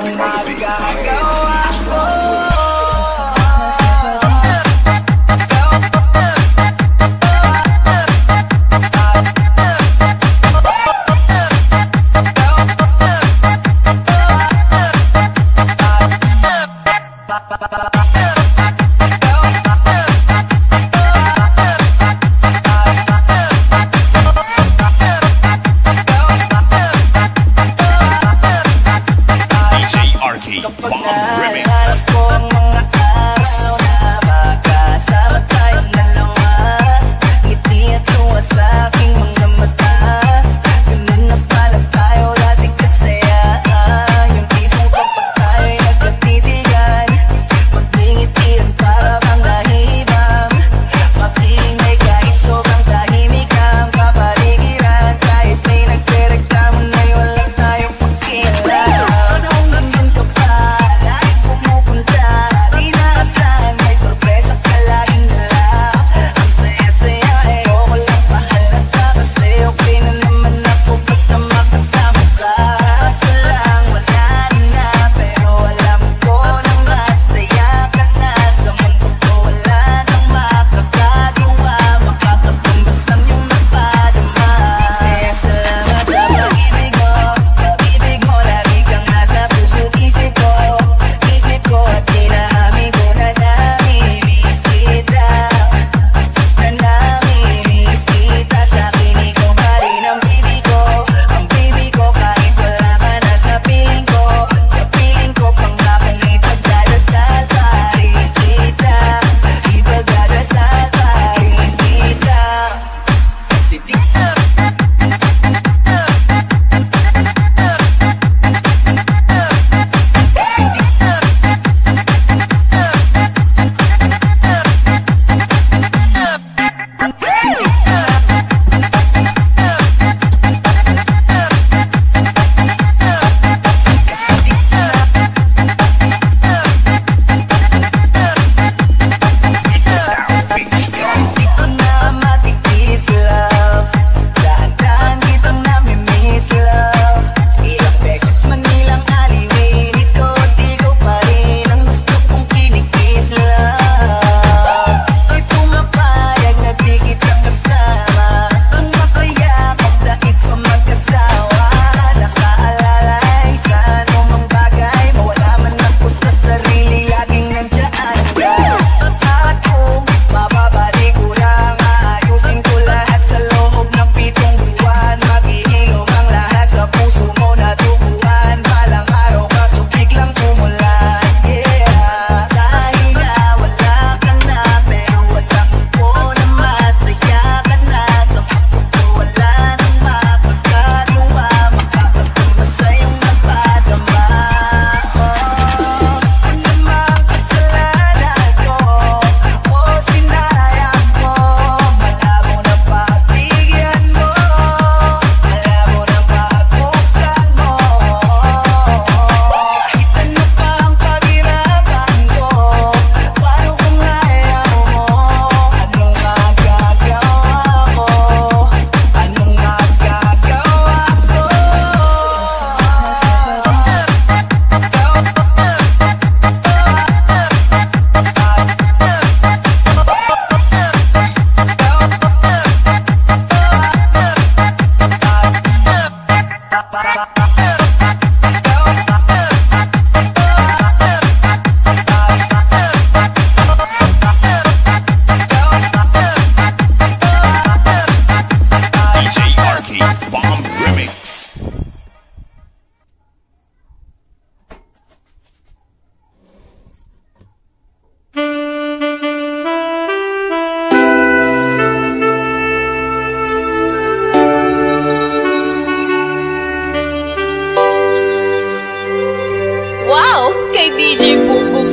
my God.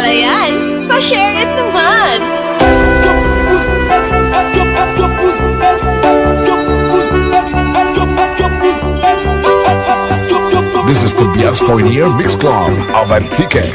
pala yan. Pa-share it naman! This is Tobias Fournier Mix Club of Antique.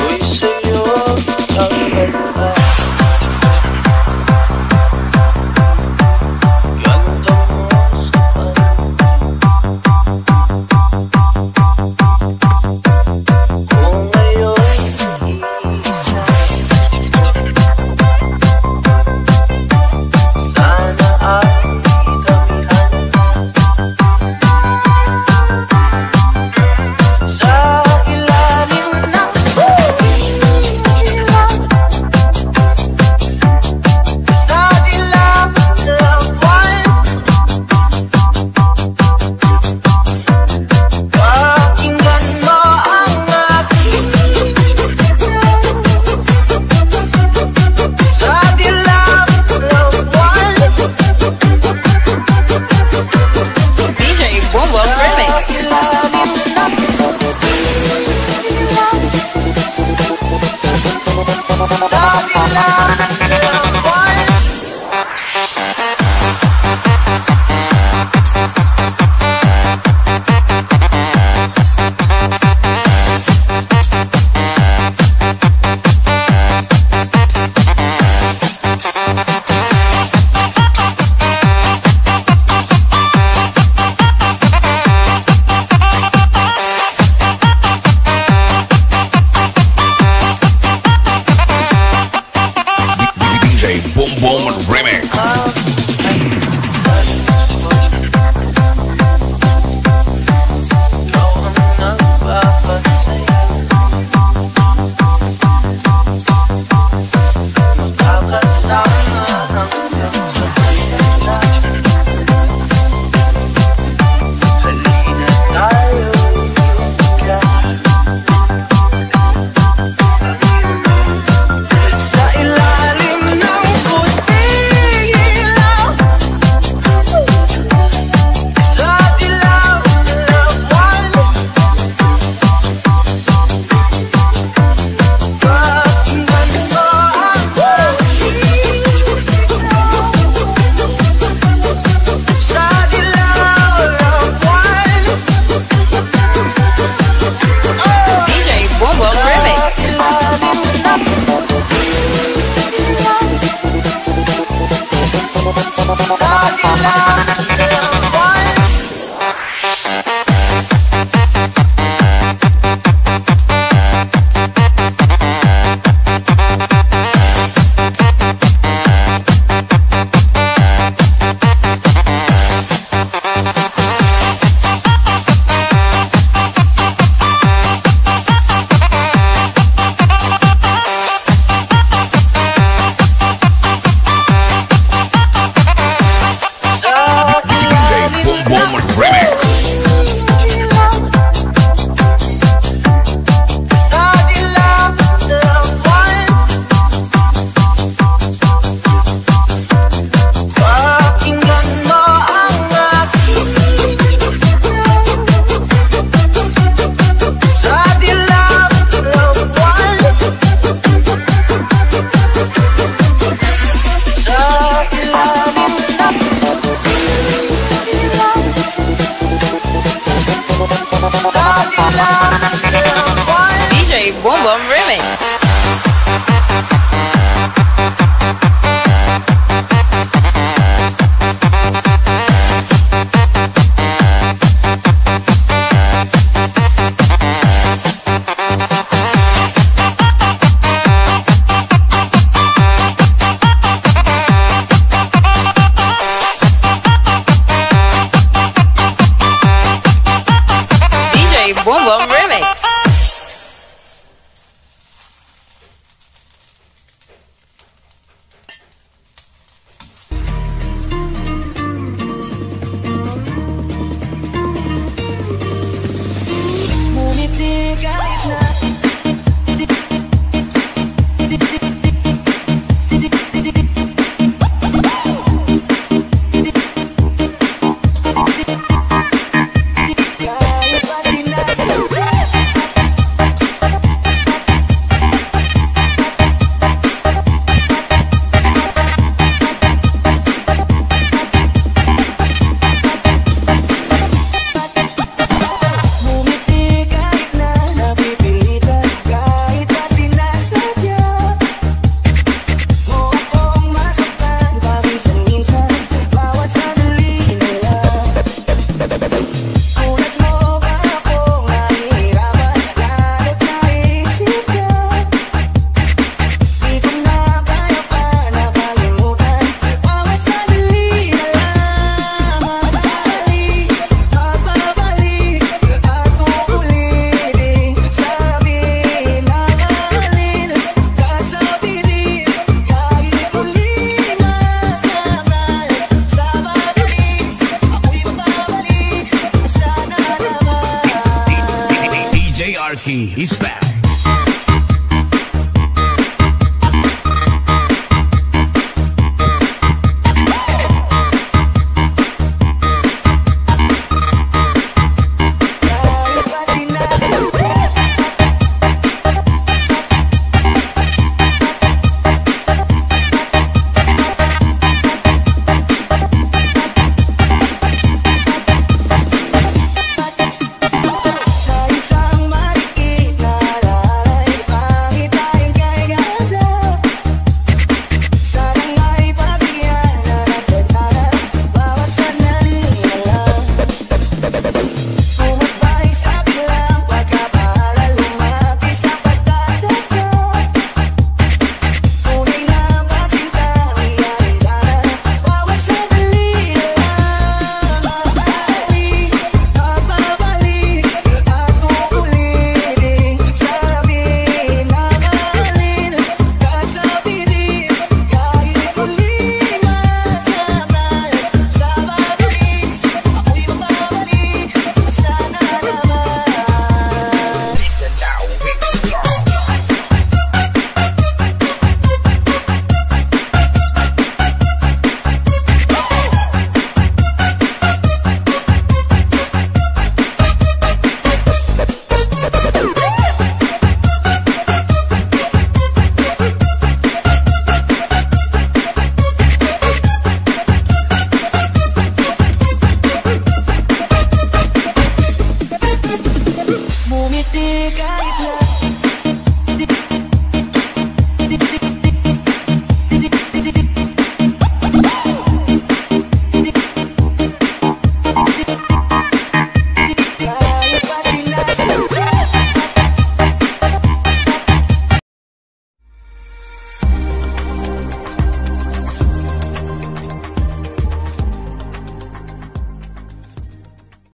妈妈。